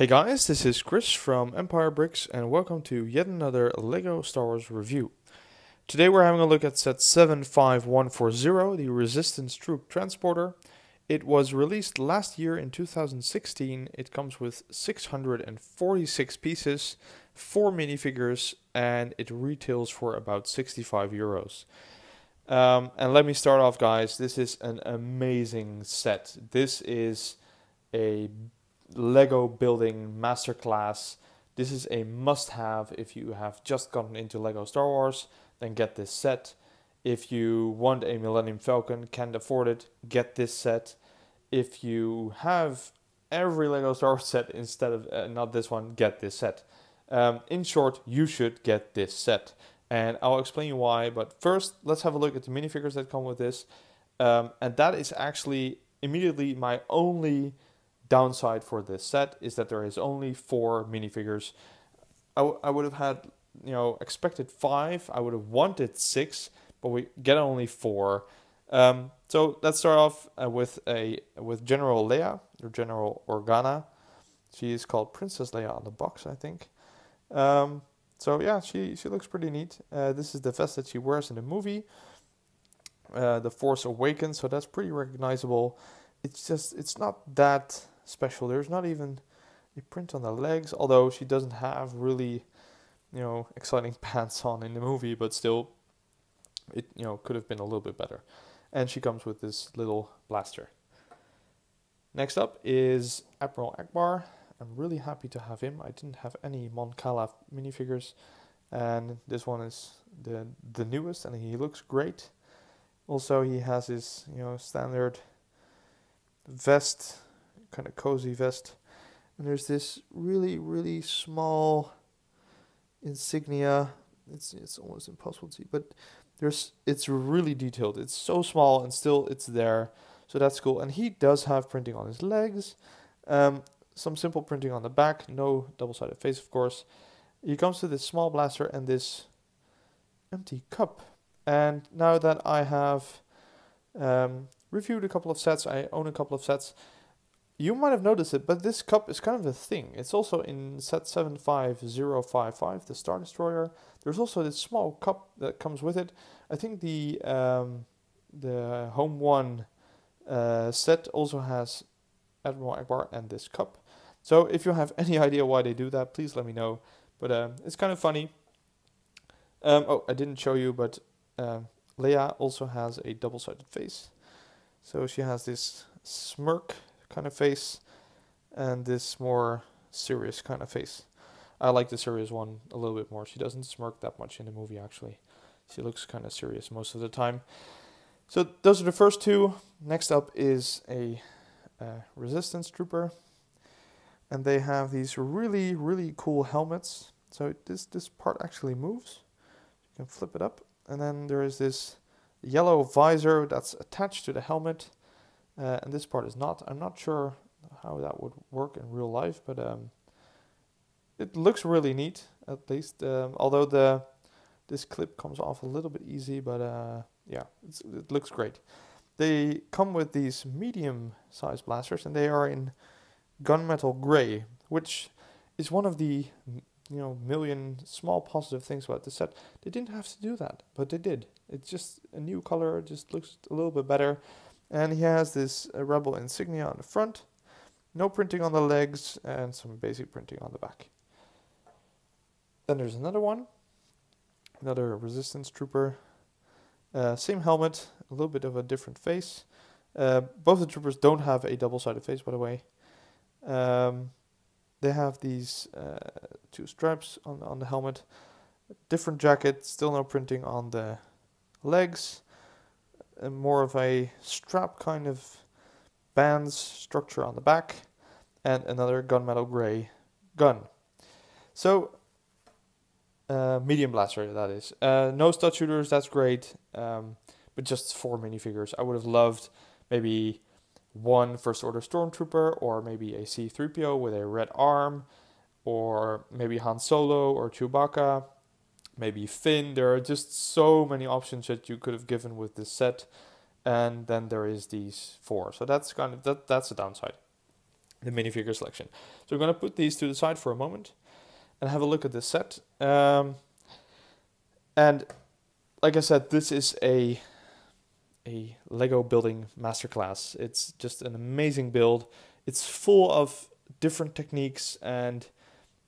Hey guys, this is Chris from Empire Bricks and welcome to yet another LEGO Star Wars review. Today we're having a look at set 75140, the Resistance Troop Transporter. It was released last year in 2016. It comes with 646 pieces, 4 minifigures, and it retails for about 65 euros. Um, and let me start off guys, this is an amazing set. This is a Lego building masterclass. This is a must have if you have just gotten into Lego Star Wars, then get this set. If you want a Millennium Falcon, can't afford it, get this set. If you have every Lego Star Wars set instead of uh, not this one, get this set. Um, in short, you should get this set. And I'll explain why. But first, let's have a look at the minifigures that come with this. Um, and that is actually immediately my only downside for this set is that there is only four minifigures. I, I would have had, you know, expected five. I would have wanted six, but we get only four. Um, so let's start off uh, with a with General Leia or General Organa. She is called Princess Leia on the box, I think. Um, so yeah, she she looks pretty neat. Uh, this is the vest that she wears in the movie. Uh, the Force Awakens, so that's pretty recognizable. It's just it's not that special. There's not even a print on the legs, although she doesn't have really, you know, exciting pants on in the movie, but still, it you know could have been a little bit better. And she comes with this little blaster. Next up is Admiral Ackbar. I'm really happy to have him. I didn't have any Mon Cala minifigures, and this one is the the newest, and he looks great. Also, he has his you know standard vest kind of cozy vest. And there's this really, really small insignia. It's it's almost impossible to see, but there's it's really detailed. It's so small and still it's there. So that's cool. And he does have printing on his legs. Um, some simple printing on the back. No double-sided face, of course. He comes to this small blaster and this empty cup. And now that I have um, reviewed a couple of sets, I own a couple of sets you might have noticed it, but this cup is kind of a thing. It's also in set 75055, the Star Destroyer. There's also this small cup that comes with it. I think the um, the Home One uh, set also has Admiral Ackbar and this cup. So if you have any idea why they do that, please let me know. But uh, it's kind of funny. Um, oh, I didn't show you, but uh, Leia also has a double-sided face. So she has this smirk kind of face and this more serious kind of face. I like the serious one a little bit more. She doesn't smirk that much in the movie actually. She looks kind of serious most of the time. So those are the first two. Next up is a resistance trooper. And they have these really, really cool helmets. So this, this part actually moves. You can flip it up. And then there is this yellow visor that's attached to the helmet. Uh, and this part is not. I'm not sure how that would work in real life, but um, it looks really neat at least. Um, although the this clip comes off a little bit easy, but uh, yeah, it looks great. They come with these medium size blasters, and they are in gunmetal gray, which is one of the you know million small positive things about the set. They didn't have to do that, but they did. It's just a new color. Just looks a little bit better. And he has this uh, Rebel insignia on the front, no printing on the legs, and some basic printing on the back. Then there's another one, another Resistance Trooper. Uh, same helmet, a little bit of a different face. Uh, both the troopers don't have a double-sided face, by the way. Um, they have these uh, two stripes on on the helmet, different jacket, still no printing on the legs more of a strap kind of bands structure on the back and another gunmetal gray gun. So uh, medium blaster that is. Uh, no stud shooters, that's great. Um, but just four minifigures. I would have loved maybe one First Order Stormtrooper or maybe a C-3PO with a red arm or maybe Han Solo or Chewbacca maybe Finn. There are just so many options that you could have given with this set. And then there is these four. So that's kind of that that's a downside. the minifigure selection. So we're going to put these to the side for a moment and have a look at this set. Um, and like I said, this is a a Lego building masterclass. It's just an amazing build. It's full of different techniques and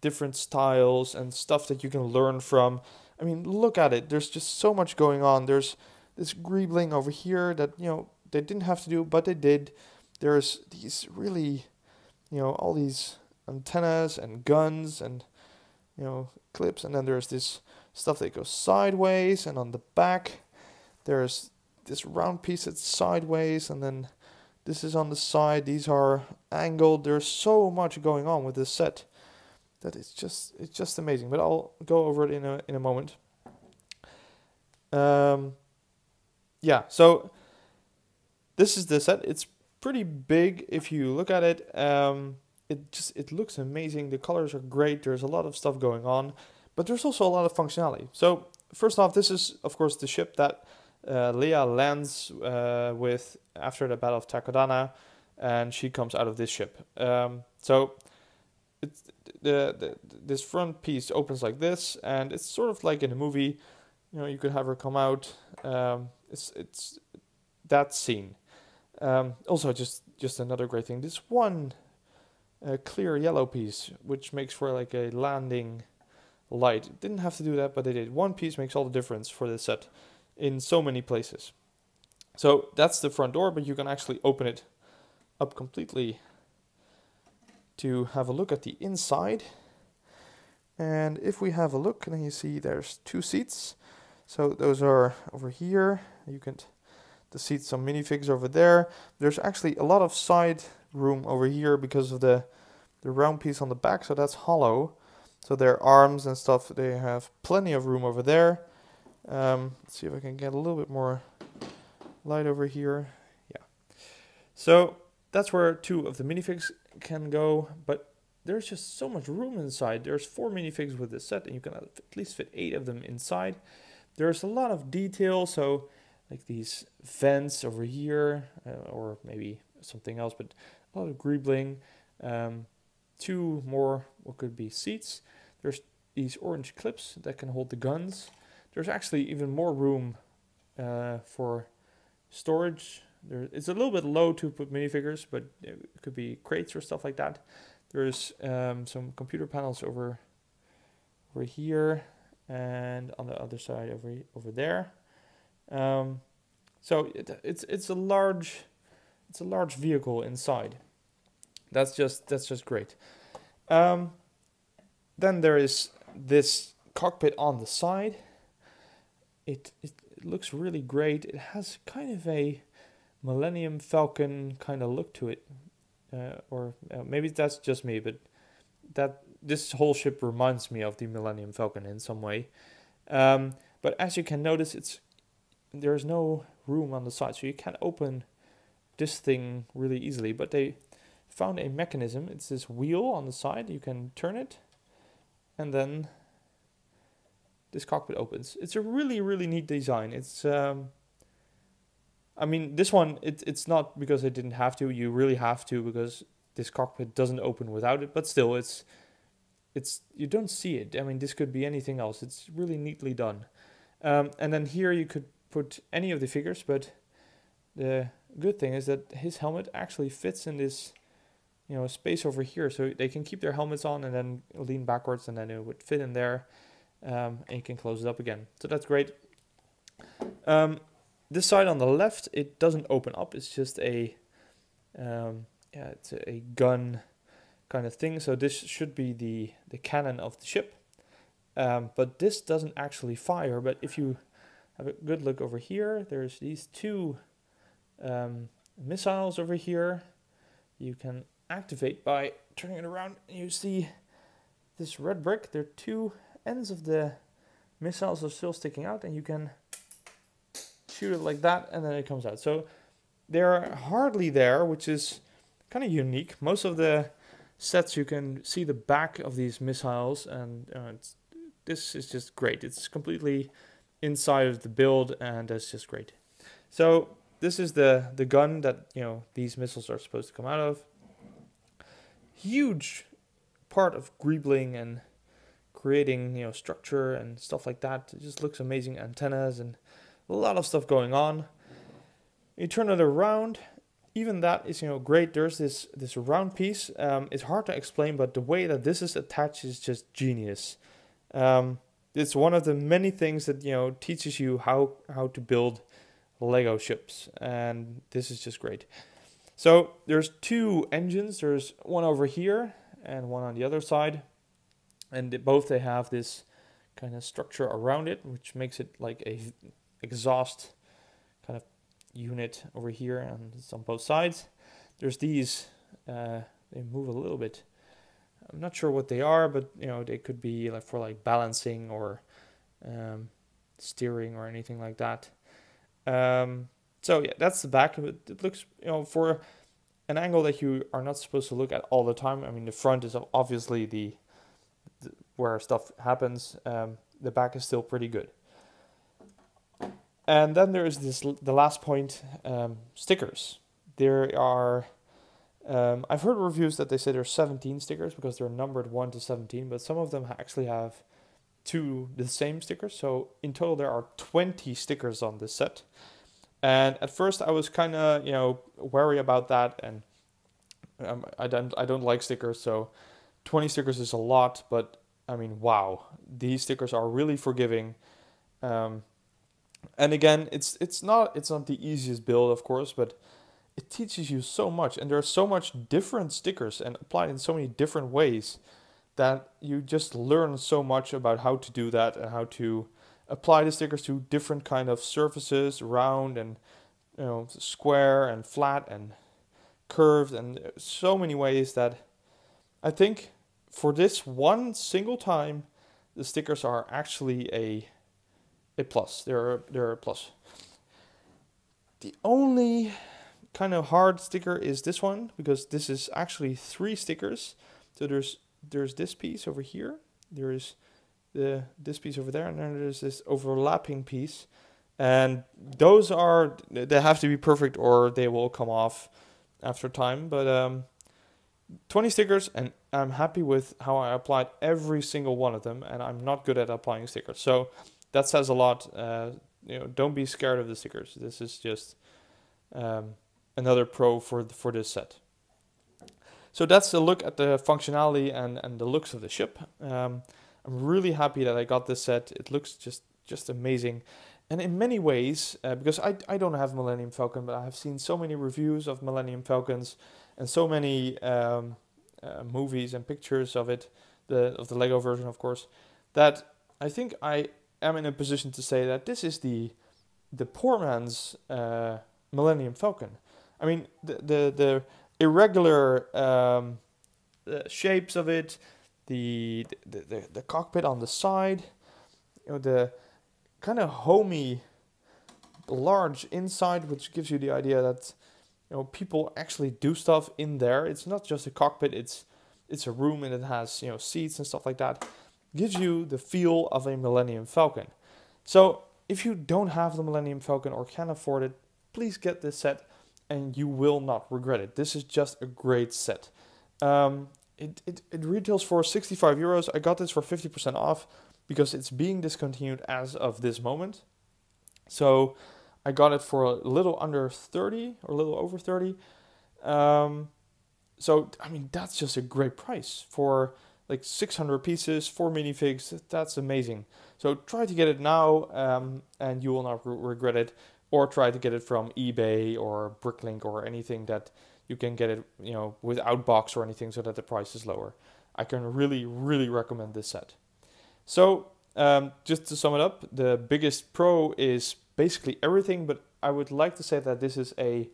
different styles and stuff that you can learn from. I mean, look at it. There's just so much going on. There's this greebling over here that, you know, they didn't have to do, but they did. There's these really, you know, all these antennas and guns and, you know, clips. And then there's this stuff that goes sideways. And on the back, there's this round piece that's sideways. And then this is on the side. These are angled. There's so much going on with this set that it's just it's just amazing. But I'll go over it in a in a moment. Um, yeah, so this is the set. It's pretty big if you look at it. Um, it just it looks amazing. The colors are great. There's a lot of stuff going on, but there's also a lot of functionality. So first off, this is of course the ship that uh, Leia lands uh, with after the Battle of Takodana, and she comes out of this ship. Um, so it's the, the this front piece opens like this, and it's sort of like in a movie. You know, you could have her come out. Um, it's it's that scene. Um, also, just just another great thing. This one uh, clear yellow piece, which makes for like a landing light. Didn't have to do that, but they did. One piece makes all the difference for this set in so many places. So that's the front door, but you can actually open it up completely to have a look at the inside. And if we have a look, then you see there's two seats. So those are over here. You can the some minifigs over there. There's actually a lot of side room over here because of the the round piece on the back, so that's hollow. So their arms and stuff, they have plenty of room over there. Um, let's see if I can get a little bit more light over here. Yeah. So that's where two of the minifigs can go, but there's just so much room inside. There's four minifigs with this set, and you can at least fit eight of them inside. There's a lot of detail, so like these vents over here, uh, or maybe something else, but a lot of greebling. Um, two more, what could be seats. There's these orange clips that can hold the guns. There's actually even more room uh, for storage there, it's a little bit low to put minifigures, but it could be crates or stuff like that. There's um, some computer panels over over here and on the other side over over there. Um, so it, it's it's a large it's a large vehicle inside. That's just that's just great. Um, then there is this cockpit on the side. It, it it looks really great. It has kind of a Millennium Falcon kind of look to it, uh, or uh, maybe that's just me, but that this whole ship reminds me of the Millennium Falcon in some way. Um, but as you can notice, it's there's no room on the side, so you can't open this thing really easily. But they found a mechanism. It's this wheel on the side. You can turn it, and then this cockpit opens. It's a really really neat design. It's um, I mean, this one, it, it's not because I didn't have to. You really have to because this cockpit doesn't open without it. But still, it's it's you don't see it. I mean, this could be anything else. It's really neatly done. Um, and then here you could put any of the figures, but the good thing is that his helmet actually fits in this you know space over here, so they can keep their helmets on and then lean backwards, and then it would fit in there, um, and you can close it up again. So that's great. Um, this side on the left, it doesn't open up. It's just a, um, yeah, it's a, a gun kind of thing. So this should be the, the cannon of the ship. Um, but this doesn't actually fire. But if you have a good look over here, there's these two um, missiles over here. You can activate by turning it around. and You see this red brick. There are two ends of the missiles are still sticking out, and you can shoot it like that, and then it comes out. So they're hardly there, which is kind of unique. Most of the sets you can see the back of these missiles, and uh, this is just great. It's completely inside of the build, and that's just great. So this is the the gun that you know these missiles are supposed to come out of. huge part of greebling and creating you know structure and stuff like that. It just looks amazing. Antennas and a lot of stuff going on. You turn it around. Even that is you know great. There's this this round piece. Um, it's hard to explain, but the way that this is attached is just genius. Um, it's one of the many things that you know teaches you how how to build Lego ships, and this is just great. So there's two engines. There's one over here and one on the other side, and they, both they have this kind of structure around it, which makes it like a exhaust kind of unit over here, and it's on both sides. There's these. Uh, they move a little bit. I'm not sure what they are, but you know they could be like for like balancing or um, steering or anything like that. Um, so yeah, that's the back. It looks, you know, for an angle that you are not supposed to look at all the time. I mean, the front is obviously the, the where stuff happens. Um, the back is still pretty good. And then there is this the last point, um, stickers. There are, um, I've heard reviews that they say there's 17 stickers because they're numbered 1 to 17, but some of them actually have two the same stickers. So in total, there are 20 stickers on this set. And at first, I was kind of you know wary about that, and um, I don't I don't like stickers, so 20 stickers is a lot. But I mean, wow, these stickers are really forgiving. Um, and again, it's it's not it's not the easiest build, of course, but it teaches you so much, and there are so much different stickers and applied in so many different ways that you just learn so much about how to do that and how to apply the stickers to different kind of surfaces, round and you know square and flat and curved and so many ways that I think for this one single time the stickers are actually a a plus. They're they're a plus. The only kind of hard sticker is this one because this is actually three stickers. So there's there's this piece over here. There is the this piece over there, and then there's this overlapping piece. And those are they have to be perfect, or they will come off after time. But um, 20 stickers, and I'm happy with how I applied every single one of them. And I'm not good at applying stickers, so that says a lot. Uh, you know, don't be scared of the stickers. This is just um, another pro for for this set. So that's a look at the functionality and, and the looks of the ship. Um, I'm really happy that I got this set. It looks just just amazing. And in many ways, uh, because I, I don't have Millennium Falcon, but I have seen so many reviews of Millennium Falcons and so many um, uh, movies and pictures of it, the of the Lego version, of course, that I think I am in a position to say that this is the the poor man's uh, Millennium Falcon. I mean, the the, the irregular um, the shapes of it, the, the the, the cockpit on the side, you know, the kind of homey, large inside, which gives you the idea that you know people actually do stuff in there. It's not just a cockpit; it's it's a room and it has you know seats and stuff like that. Gives you the feel of a Millennium Falcon. So if you don't have the Millennium Falcon or can't afford it, please get this set and you will not regret it. This is just a great set. Um, it, it, it retails for 65 euros. I got this for 50% off because it's being discontinued as of this moment. So I got it for a little under 30 or a little over 30. Um, so, I mean, that's just a great price for like 600 pieces, four minifigs. That's amazing. So try to get it now um, and you will not re- regret it or try to get it from eBay or Bricklink or anything that you can get it, you know, without box or anything so that the price is lower. I can really, really recommend this set. So, um, just to sum it up, the biggest pro is basically everything, but I would like to say that this is a,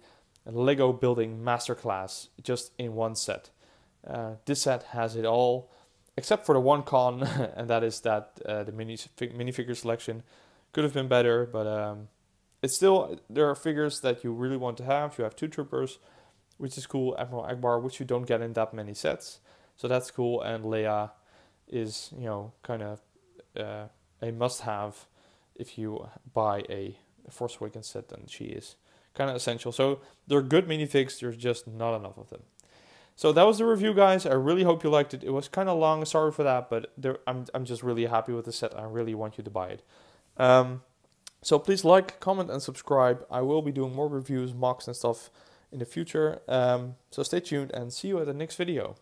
a Lego building masterclass just in one set. Uh, this set has it all, except for the one con, and that is that uh, the mini minifigure selection could have been better, but um, it's still there are figures that you really want to have. You have two troopers, which is cool. Admiral Ackbar, which you don't get in that many sets, so that's cool. And Leia is you know kind of uh, a must-have if you buy a Force Awakens set, and she is kind of essential. So they're good minifigs. There's just not enough of them. So that was the review, guys. I really hope you liked it. It was kind of long. Sorry for that, but there, I'm I'm just really happy with the set. I really want you to buy it. Um, so please like, comment, and subscribe. I will be doing more reviews, mocks, and stuff in the future. Um, so stay tuned and see you at the next video.